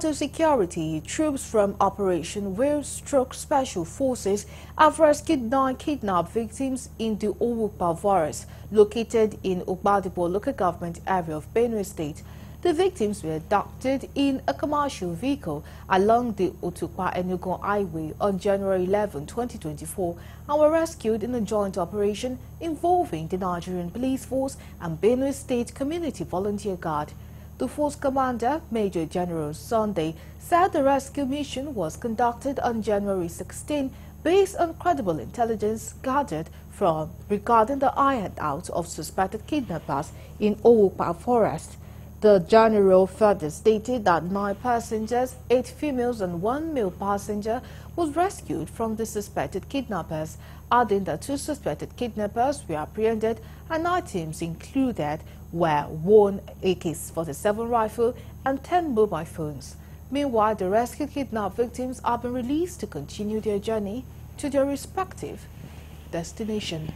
To security, troops from Operation Whirl Stroke Special Forces have rescued nine kidnapped victims in the Owukpa forest, located in Ogbadibo local government area of Benue State. The victims were abducted in a commercial vehicle along the Otukpa Enugu Highway on January 11, 2024, and were rescued in a joint operation involving the Nigerian Police Force and Benue State Community Volunteer Guard. The force commander, Major General Sunday, said the rescue mission was conducted on January 16 based on credible intelligence gathered from regarding the hideout of suspected kidnappers in Owukpa Forest. The general further stated that nine passengers, eight females and one male passenger was rescued from the suspected kidnappers, adding that two suspected kidnappers were apprehended and items included were one AK-47 rifle and 10 mobile phones. Meanwhile, the rescued kidnapped victims have been released to continue their journey to their respective destination.